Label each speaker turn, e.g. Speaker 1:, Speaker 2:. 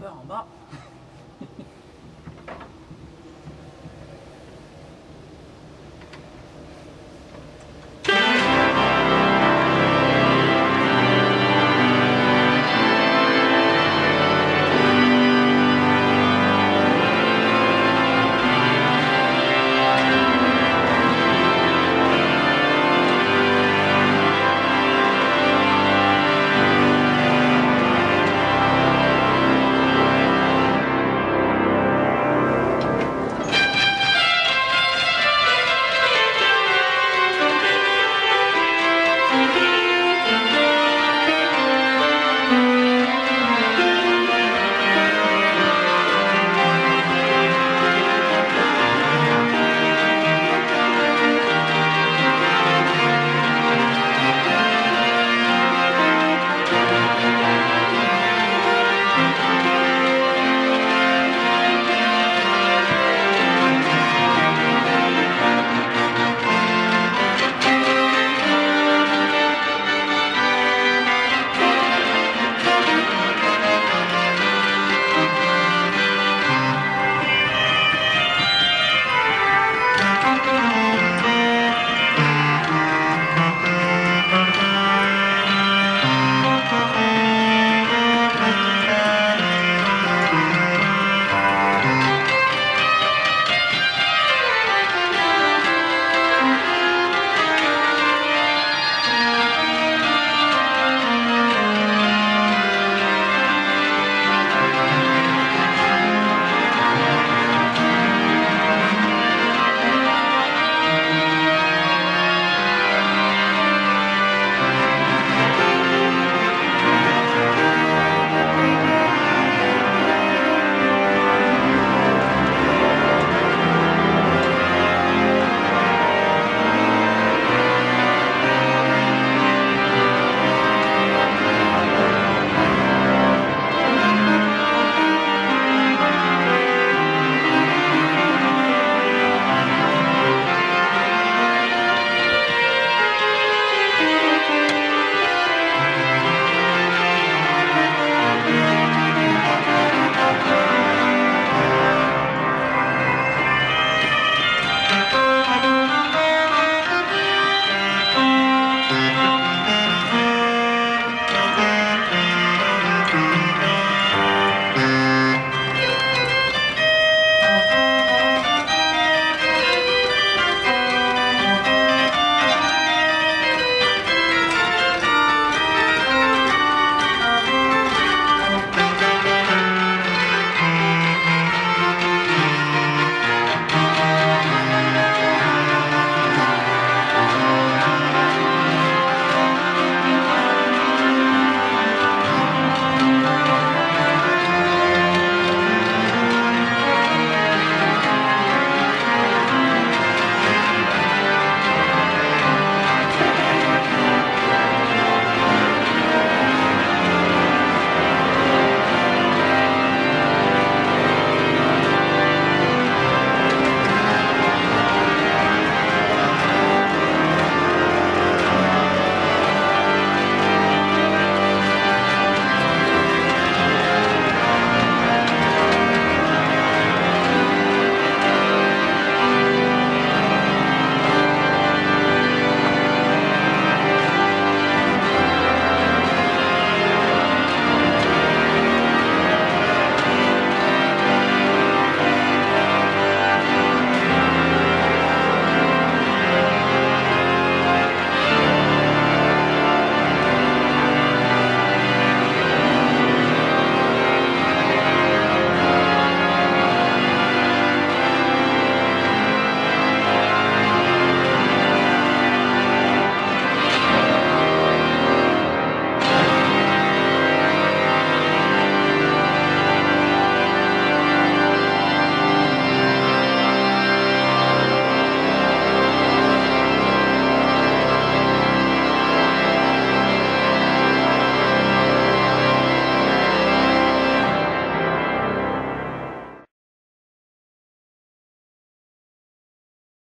Speaker 1: 不要。